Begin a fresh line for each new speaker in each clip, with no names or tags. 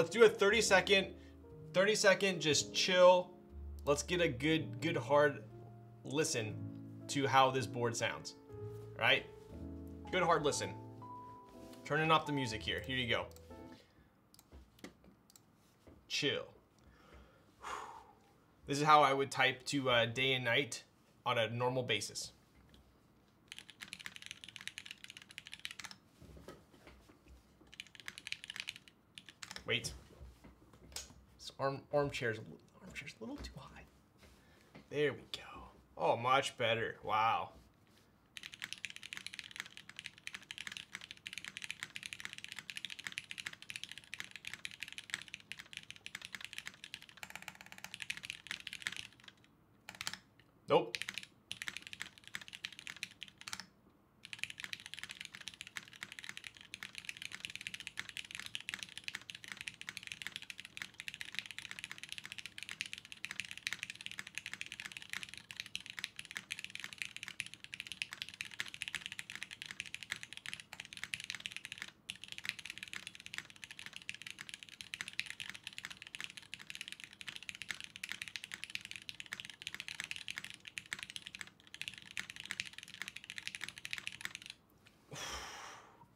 let's do a 30 second, 30 second, just chill. Let's get a good, good hard listen to how this board sounds. Right? Good hard listen. Turning off the music here. Here you go. Chill. This is how I would type to uh, day and night on a normal basis. Wait. This arm armchair's armchair's a little too high. There we go. Oh, much better. Wow. Nope.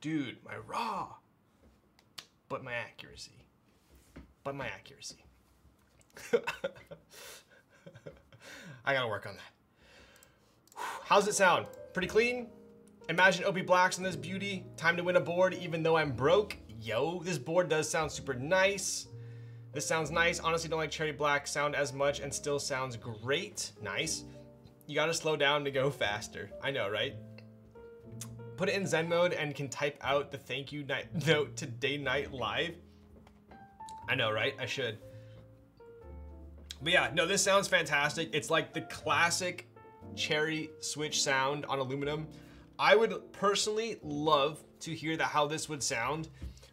Dude, my raw. But my accuracy. But my accuracy. I gotta work on that. How's it sound? Pretty clean? Imagine OP Blacks in this beauty. Time to win a board even though I'm broke. Yo, this board does sound super nice. This sounds nice. Honestly, don't like Cherry Black sound as much and still sounds great. Nice. You gotta slow down to go faster. I know, right? Put it in Zen mode and can type out the thank you night note to Day Night Live. I know, right? I should. But yeah, no, this sounds fantastic. It's like the classic cherry switch sound on aluminum. I would personally love to hear that how this would sound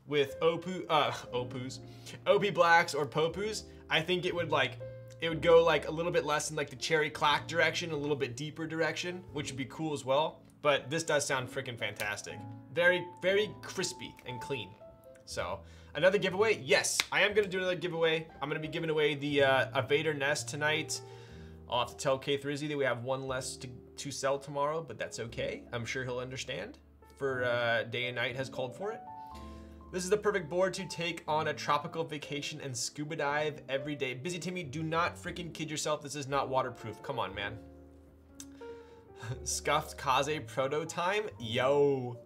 with Opu, uh, Opus, OP Blacks or Popus. I think it would like, it would go like a little bit less in like the cherry clack direction, a little bit deeper direction, which would be cool as well. But this does sound freaking fantastic. Very, very crispy and clean. So another giveaway? Yes, I am gonna do another giveaway. I'm gonna be giving away the uh, a Vader Nest tonight. I'll have to tell K Thrizzy that we have one less to, to sell tomorrow, but that's okay. I'm sure he'll understand. For uh, day and night has called for it. This is the perfect board to take on a tropical vacation and scuba dive every day. Busy Timmy, do not freaking kid yourself. This is not waterproof. Come on, man. Scuffed Kaze proto time? Yo.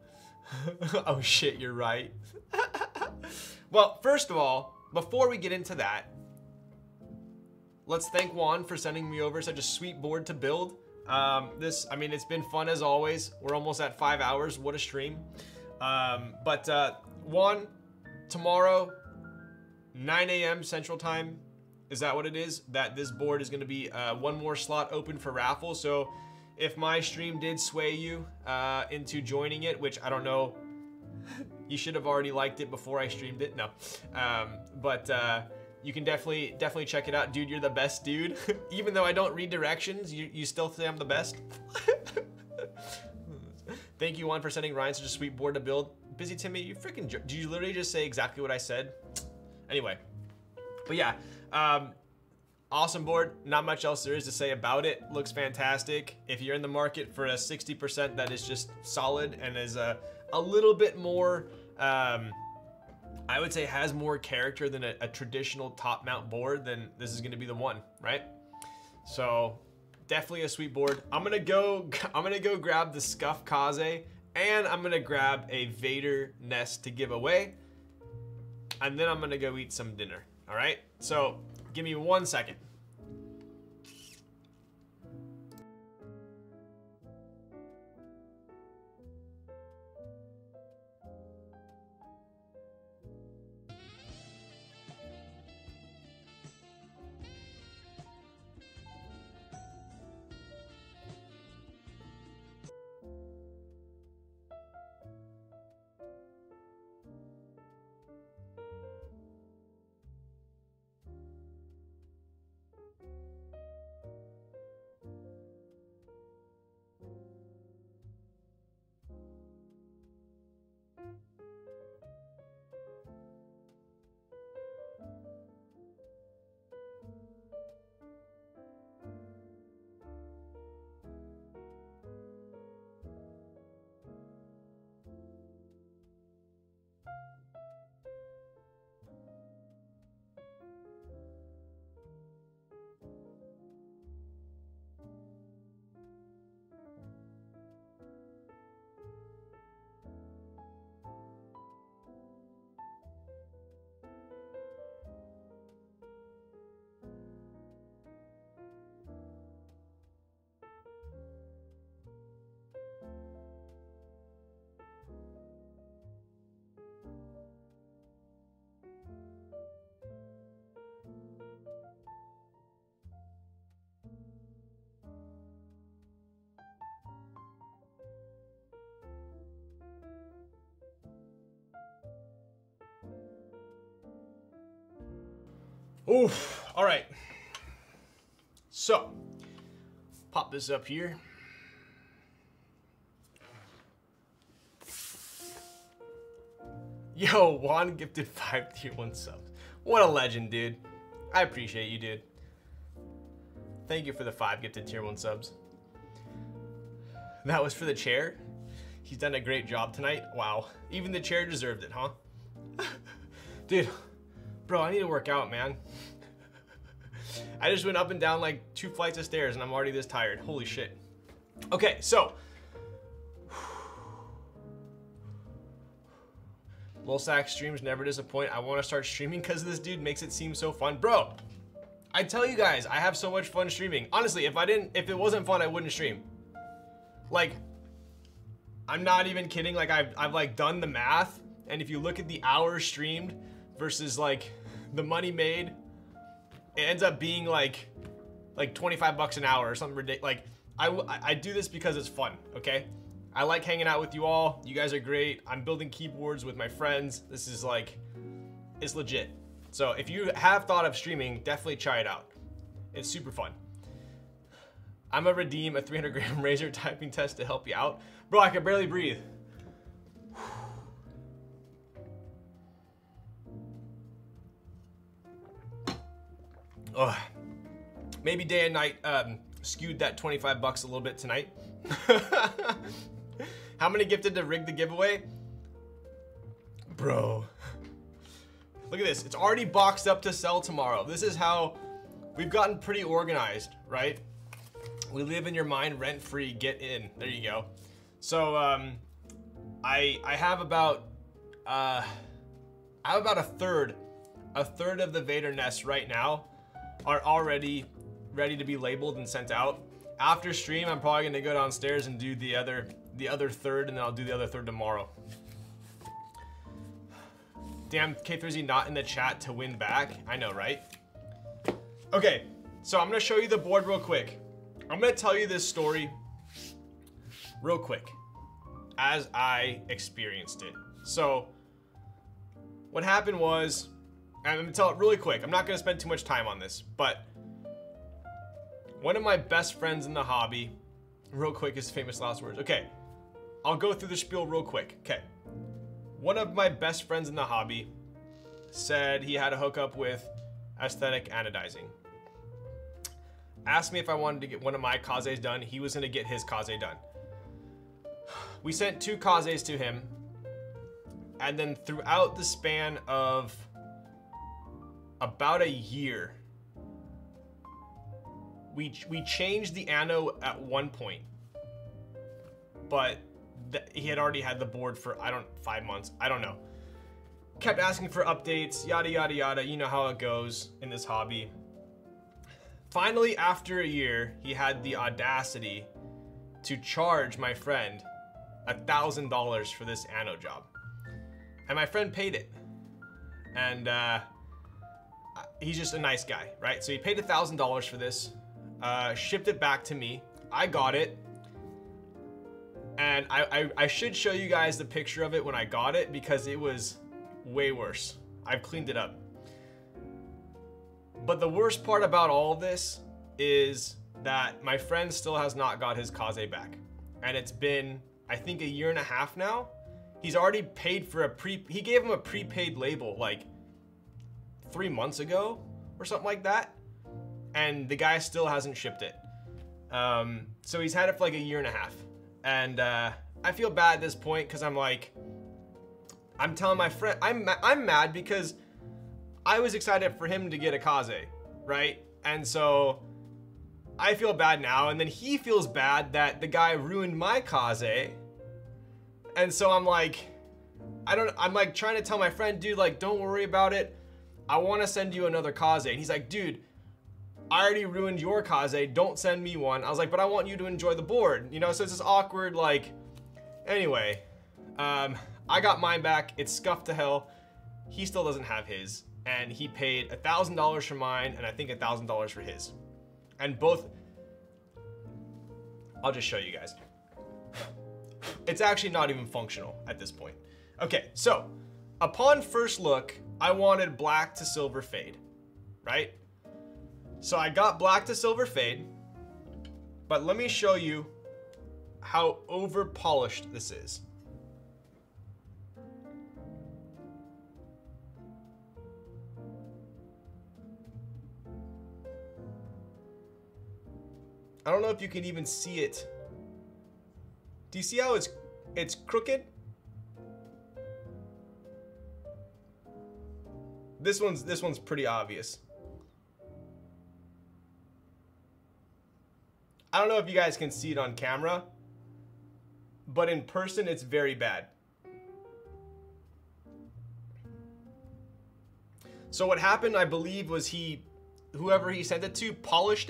oh shit, you're right. well, first of all, before we get into that, let's thank Juan for sending me over such a sweet board to build. Um, this, I mean, it's been fun as always. We're almost at five hours. What a stream. Um, but uh, Juan, tomorrow, 9 a.m. Central Time, is that what it is? That this board is going to be uh, one more slot open for raffle. So if my stream did sway you uh, into joining it, which I don't know, you should have already liked it before I streamed it. No, um, but uh, you can definitely definitely check it out, dude. You're the best, dude. Even though I don't read directions, you you still say I'm the best. Thank you, Juan, for sending Ryan such a sweet board to build. Busy Timmy, you freaking. Did you literally just say exactly what I said? Anyway, but yeah. Um, awesome board. Not much else there is to say about it. Looks fantastic. If you're in the market for a 60% that is just solid and is a, a little bit more um, I would say has more character than a, a traditional top mount board then this is going to be the one right? So definitely a sweet board. I'm gonna go I'm gonna go grab the scuff kaze and I'm gonna grab a Vader nest to give away and then I'm gonna go eat some dinner all right? So Give me one second. Oof. All right. So, pop this up here. Yo, Juan gifted five tier one subs. What a legend, dude. I appreciate you, dude. Thank you for the five gifted tier one subs. That was for the chair. He's done a great job tonight. Wow. Even the chair deserved it, huh? dude, bro, I need to work out, man. I just went up and down like two flights of stairs and I'm already this tired. Holy shit. Okay, so. Lolsack streams never disappoint. I want to start streaming because this dude makes it seem so fun. Bro, I tell you guys, I have so much fun streaming. Honestly, if I didn't, if it wasn't fun, I wouldn't stream. Like, I'm not even kidding. Like, I've, I've like done the math. And if you look at the hours streamed versus like the money made it ends up being like like 25 bucks an hour or something ridiculous. Like I, I do this because it's fun, okay? I like hanging out with you all. You guys are great. I'm building keyboards with my friends. This is like, it's legit. So if you have thought of streaming, definitely try it out. It's super fun. I'm gonna redeem a 300 gram razor typing test to help you out. Bro, I can barely breathe. Oh, maybe day and night um, skewed that 25 bucks a little bit tonight. How many gifted to rig the giveaway? Bro. Look at this. It's already boxed up to sell tomorrow. This is how we've gotten pretty organized, right? We live in your mind rent free. Get in. There you go. So um, I I have about uh, I have about a third, a third of the Vader nests right now are already ready to be labeled and sent out. After stream, I'm probably gonna go downstairs and do the other the other third, and then I'll do the other third tomorrow. Damn, K3Z not in the chat to win back. I know, right? Okay, so I'm gonna show you the board real quick. I'm gonna tell you this story real quick as I experienced it. So, what happened was I'm gonna tell it really quick. I'm not gonna spend too much time on this, but one of my best friends in the hobby, real quick, is famous last words. Okay, I'll go through the spiel real quick. Okay, one of my best friends in the hobby said he had a hookup with aesthetic anodizing. Asked me if I wanted to get one of my kazes done. He was gonna get his kaze done. We sent two kazes to him, and then throughout the span of about a year, we we changed the ano at one point, but he had already had the board for I don't five months. I don't know. Kept asking for updates, yada yada yada. You know how it goes in this hobby. Finally, after a year, he had the audacity to charge my friend a thousand dollars for this ano job, and my friend paid it. And uh, he's just a nice guy, right? So he paid a thousand dollars for this, uh, shipped it back to me. I got it, and I, I I should show you guys the picture of it when I got it because it was way worse. I've cleaned it up. But the worst part about all this is that my friend still has not got his Kaze back. And it's been, I think, a year and a half now. He's already paid for a pre, he gave him a prepaid label like three months ago or something like that. And the guy still hasn't shipped it. Um, so he's had it for like a year and a half. And uh, I feel bad at this point because I'm like, I'm telling my friend, I'm, I'm mad because I was excited for him to get a Kaze, right? And so I feel bad now. And then he feels bad that the guy ruined my Kaze. And so I'm like, I don't, I'm like trying to tell my friend, dude, like, don't worry about it. I want to send you another kaze. And he's like, dude, I already ruined your kaze. Don't send me one. I was like, but I want you to enjoy the board. You know, so it's this awkward, like, anyway. Um, I got mine back. It's scuffed to hell. He still doesn't have his. And he paid a $1,000 for mine and I think a $1,000 for his. And both, I'll just show you guys. It's actually not even functional at this point. Okay, so upon first look, I wanted black to silver fade, right? So I got black to silver fade, but let me show you how over polished this is. I don't know if you can even see it. Do you see how it's it's crooked? This one's this one's pretty obvious. I don't know if you guys can see it on camera, but in person it's very bad. So what happened, I believe, was he, whoever he sent it to, polished it.